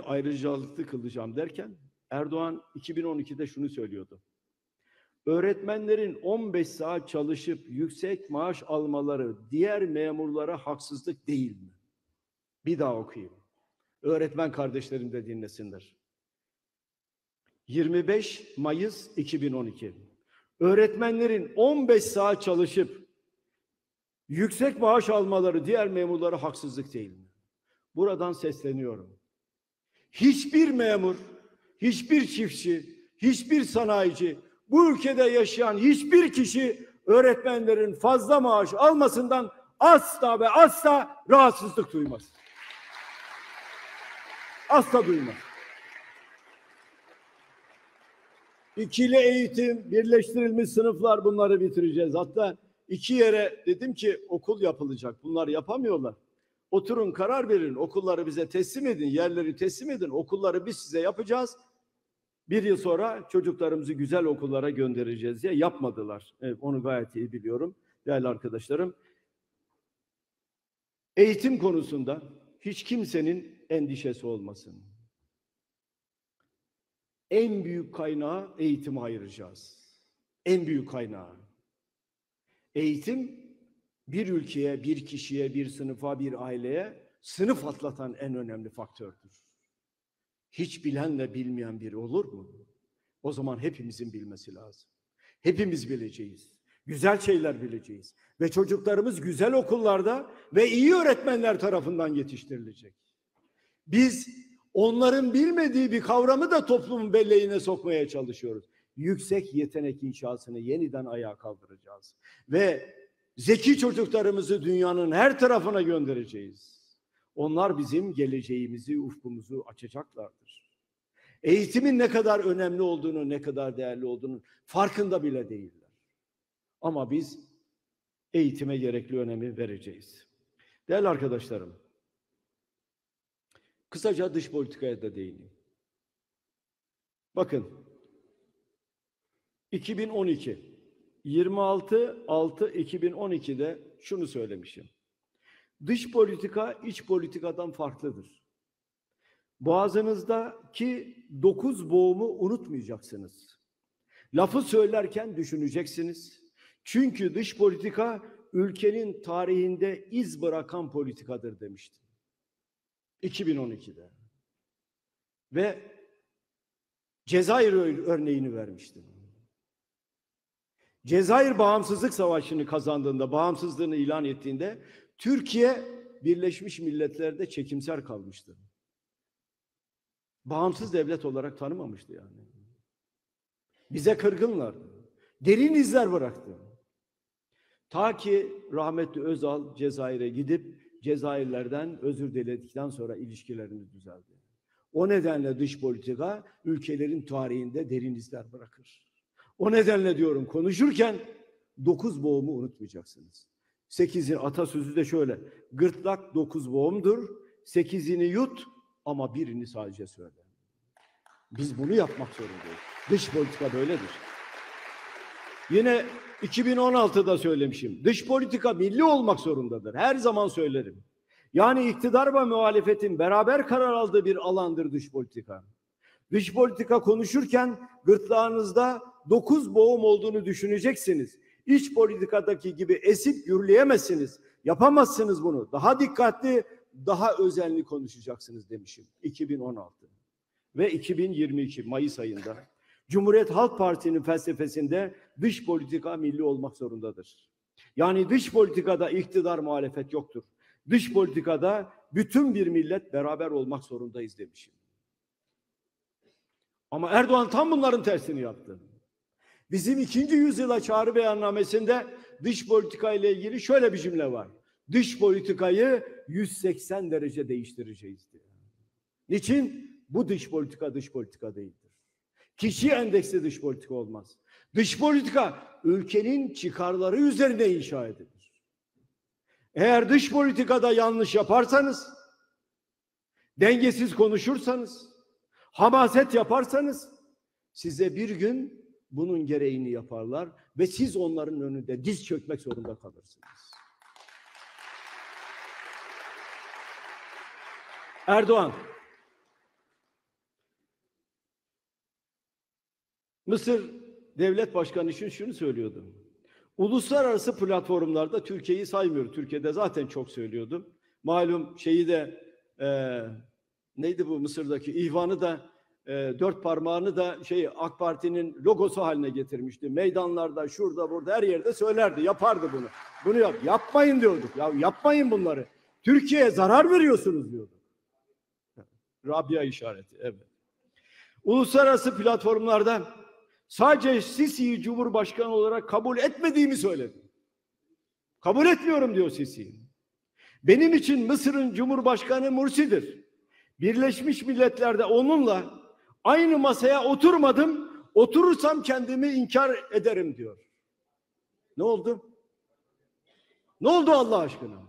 ayrıcalıklı kılacağım derken Erdoğan 2012'de şunu söylüyordu. Öğretmenlerin 15 saat çalışıp yüksek maaş almaları diğer memurlara haksızlık değil mi? Bir daha okuyayım. Öğretmen kardeşlerim de dinlesinler. 25 Mayıs 2012. Öğretmenlerin 15 saat çalışıp yüksek maaş almaları diğer memurlara haksızlık değil mi? Buradan sesleniyorum. Hiçbir memur, hiçbir çiftçi, hiçbir sanayici, bu ülkede yaşayan hiçbir kişi öğretmenlerin fazla maaş almasından asla ve asla rahatsızlık duymaz. Asla duymaz. İkili eğitim, birleştirilmiş sınıflar bunları bitireceğiz. Hatta iki yere dedim ki okul yapılacak. Bunlar yapamıyorlar. Oturun karar verin. Okulları bize teslim edin. Yerleri teslim edin. Okulları biz size yapacağız. Bir yıl sonra çocuklarımızı güzel okullara göndereceğiz diye yapmadılar. Evet, onu gayet iyi biliyorum değerli arkadaşlarım. Eğitim konusunda hiç kimsenin endişesi olmasın. En büyük kaynağı eğitime ayıracağız. En büyük kaynağı. Eğitim bir ülkeye, bir kişiye, bir sınıfa, bir aileye sınıf atlatan en önemli faktördür. Hiç bilenle bilmeyen biri olur mu? O zaman hepimizin bilmesi lazım. Hepimiz bileceğiz. Güzel şeyler bileceğiz. Ve çocuklarımız güzel okullarda ve iyi öğretmenler tarafından yetiştirilecek. Biz onların bilmediği bir kavramı da toplumun belleğine sokmaya çalışıyoruz. Yüksek yetenek inşasını yeniden ayağa kaldıracağız. Ve zeki çocuklarımızı dünyanın her tarafına göndereceğiz. Onlar bizim geleceğimizi, ufkumuzu açacaklardır. Eğitimin ne kadar önemli olduğunu, ne kadar değerli olduğunu farkında bile değiller. Ama biz eğitime gerekli önemi vereceğiz. Değerli arkadaşlarım, kısaca dış politikaya da değineyim. Bakın, 2012, 26-6-2012'de şunu söylemişim. Dış politika iç politikadan farklıdır. Boğazınızdaki dokuz boğumu unutmayacaksınız. Lafı söylerken düşüneceksiniz. Çünkü dış politika ülkenin tarihinde iz bırakan politikadır demiştim. 2012'de. Ve Cezayir örneğini vermiştim. Cezayir bağımsızlık savaşını kazandığında, bağımsızlığını ilan ettiğinde Türkiye Birleşmiş Milletler'de çekimser kalmıştı. Bağımsız devlet olarak tanımamıştı yani. Bize kırgınlardı. Derin izler bıraktı. Ta ki rahmetli Özal Cezayir'e gidip Cezayirlerden özür diledikten sonra ilişkilerimiz düzeldi. O nedenle dış politika ülkelerin tarihinde derin izler bırakır. O nedenle diyorum konuşurken dokuz boğumu unutmayacaksınız. Sekizin atasözü de şöyle. Gırtlak dokuz boğumdur. Sekizini yut ama birini sadece söyle. Biz bunu yapmak zorundayız. Dış politika böyledir. Yine 2016'da söylemişim. Dış politika milli olmak zorundadır. Her zaman söylerim. Yani iktidar ve muhalefetin beraber karar aldığı bir alandır dış politika. Dış politika konuşurken gırtlağınızda dokuz boğum olduğunu düşüneceksiniz. İç politikadaki gibi esip gürleyemezsiniz. Yapamazsınız bunu. Daha dikkatli, daha özenli konuşacaksınız demişim 2016 ve 2022 Mayıs ayında. Cumhuriyet Halk Partisi'nin felsefesinde dış politika milli olmak zorundadır. Yani dış politikada iktidar muhalefet yoktur. Dış politikada bütün bir millet beraber olmak zorundayız demişim. Ama Erdoğan tam bunların tersini yaptı. Bizim ikinci yüzyıla çağrı beyannamesinde dış politika ile ilgili şöyle bir cümle var. Dış politikayı 180 derece değiştireceğiz diye. Niçin? Bu dış politika dış politika değildir. Kişi endeksli dış politika olmaz. Dış politika ülkenin çıkarları üzerine inşa edilir. Eğer dış politikada yanlış yaparsanız, dengesiz konuşursanız, hamaset yaparsanız size bir gün bunun gereğini yaparlar ve siz onların önünde diz çökmek zorunda kalırsınız. Erdoğan Mısır Devlet Başkanı için şunu söylüyordu. Uluslararası platformlarda Türkiye'yi saymıyor. Türkiye'de zaten çok söylüyordum. Malum şeyi de e, neydi bu Mısır'daki ihvanı da e, dört parmağını da şey AK Parti'nin logosu haline getirmişti. Meydanlarda, şurada, burada her yerde söylerdi, yapardı bunu. Bunu yap, yapmayın diyorduk. Ya yapmayın bunları. Türkiye'ye zarar veriyorsunuz diyorduk. Rabia işareti, evet. Uluslararası platformlarda sadece Sisi'yi Cumhurbaşkanı olarak kabul etmediğimi söyledim. Kabul etmiyorum diyor Sisi. Benim için Mısır'ın Cumhurbaşkanı Mursi'dir. Birleşmiş Milletler'de onunla aynı masaya oturmadım. Oturursam kendimi inkar ederim diyor. Ne oldu? Ne oldu Allah aşkına?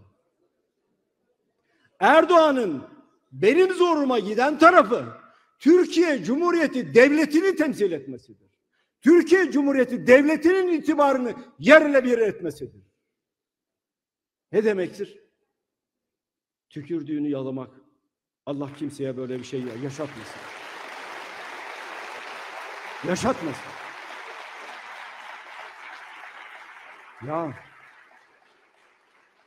Erdoğan'ın benim zoruma giden tarafı Türkiye Cumhuriyeti devletini temsil etmesidir. Türkiye Cumhuriyeti devletinin itibarını yerle bir etmesidir. Ne demektir? Tükürdüğünü yalamak. Allah kimseye böyle bir şey yaşatmasın. Yaşatmasın. Ya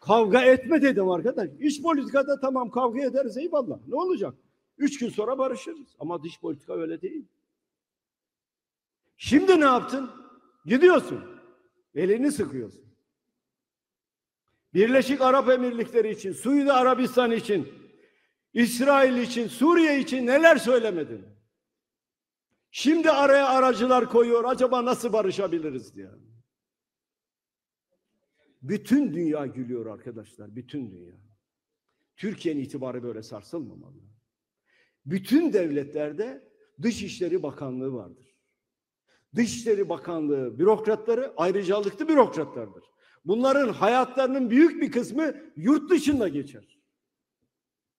kavga etme dedim arkadaş. İç politikada tamam kavga ederiz eyvallah. Ne olacak? Üç gün sonra barışırız. Ama dış politika öyle değil. Şimdi ne yaptın? Gidiyorsun. Elini sıkıyorsun. Birleşik Arap Emirlikleri için, Suudi Arabistan için, İsrail için, Suriye için neler söylemedin? Şimdi araya aracılar koyuyor. Acaba nasıl barışabiliriz diye. Bütün dünya gülüyor arkadaşlar. Bütün dünya. Türkiye'nin itibarı böyle sarsılmamalı. Bütün devletlerde Dışişleri Bakanlığı vardır. Dışişleri Bakanlığı bürokratları ayrıcalıklı bürokratlardır. Bunların hayatlarının büyük bir kısmı yurt dışında geçer.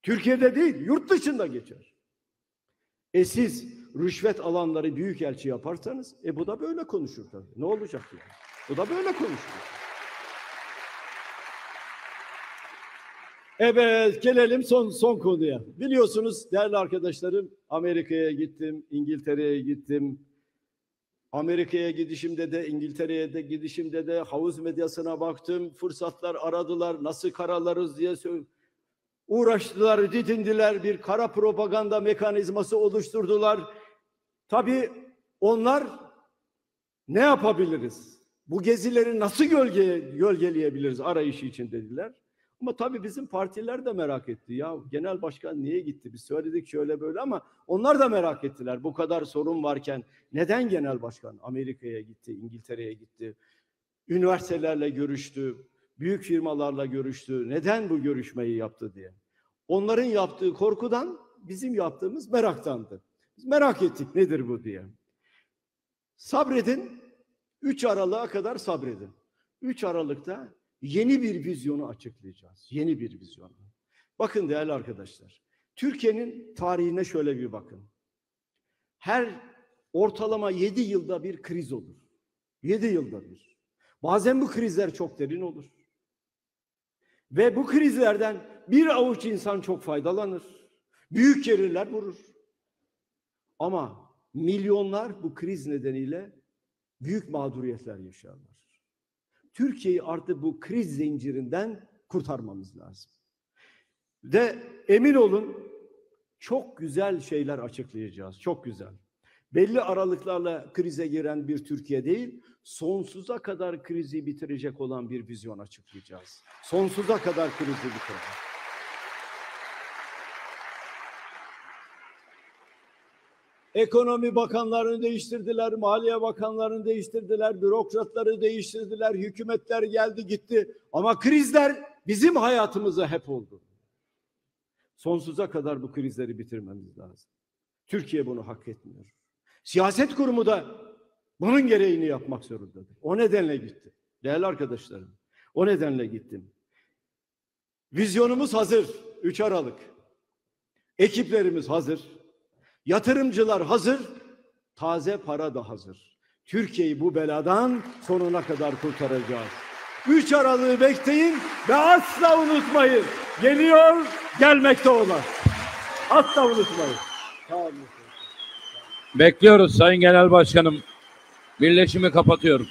Türkiye'de değil, yurt dışında geçer. E siz rüşvet alanları büyük elçi yaparsanız, e bu da böyle konuşur tabii. Ne olacak yani? Bu da böyle konuşur. Evet, gelelim son son konuya. Biliyorsunuz değerli arkadaşlarım, Amerika'ya gittim, İngiltere'ye gittim. Amerika'ya gidişimde de, İngiltere'ye de gidişimde de havuz medyasına baktım. Fırsatlar aradılar, nasıl karalarız diye uğraştılar, didindiler, bir kara propaganda mekanizması oluşturdular. Tabii onlar ne yapabiliriz? Bu gezileri nasıl gölge, gölgeleyebiliriz arayışı için dediler. Ama tabii bizim partiler de merak etti. Ya genel başkan niye gitti? Biz söyledik şöyle böyle ama onlar da merak ettiler. Bu kadar sorun varken neden genel başkan Amerika'ya gitti, İngiltere'ye gitti? Üniversitelerle görüştü, büyük firmalarla görüştü. Neden bu görüşmeyi yaptı diye. Onların yaptığı korkudan bizim yaptığımız meraktandı. Merak ettik nedir bu diye. Sabredin. 3 Aralık'a kadar sabredin. 3 Aralık'ta yeni bir vizyonu açıklayacağız. Yeni bir vizyonu. Bakın değerli arkadaşlar. Türkiye'nin tarihine şöyle bir bakın. Her ortalama 7 yılda bir kriz olur. 7 yılda bir. Bazen bu krizler çok derin olur. Ve bu krizlerden bir avuç insan çok faydalanır. Büyük gelirler vurur. Ama milyonlar bu kriz nedeniyle büyük mağduriyetler yaşarlar. Türkiye'yi artık bu kriz zincirinden kurtarmamız lazım. Ve emin olun çok güzel şeyler açıklayacağız. Çok güzel. Belli aralıklarla krize giren bir Türkiye değil, sonsuza kadar krizi bitirecek olan bir vizyon açıklayacağız. Sonsuza kadar krizi bitirecek. Ekonomi bakanlarını değiştirdiler, maliye bakanlarını değiştirdiler, bürokratları değiştirdiler, hükümetler geldi gitti. Ama krizler bizim hayatımıza hep oldu. Sonsuza kadar bu krizleri bitirmemiz lazım. Türkiye bunu hak etmiyor. Siyaset kurumu da bunun gereğini yapmak zorundadır. O nedenle gitti. Değerli arkadaşlarım, o nedenle gittim. Vizyonumuz hazır. 3 Aralık. Ekiplerimiz hazır. Yatırımcılar hazır. Taze para da hazır. Türkiye'yi bu beladan sonuna kadar kurtaracağız. 3 Aralık'ı bekleyin ve asla unutmayın. Geliyor, gelmekte olan. Asla unutmayın. Olun. Bekliyoruz Sayın Genel Başkanım. Birleşimi kapatıyorum.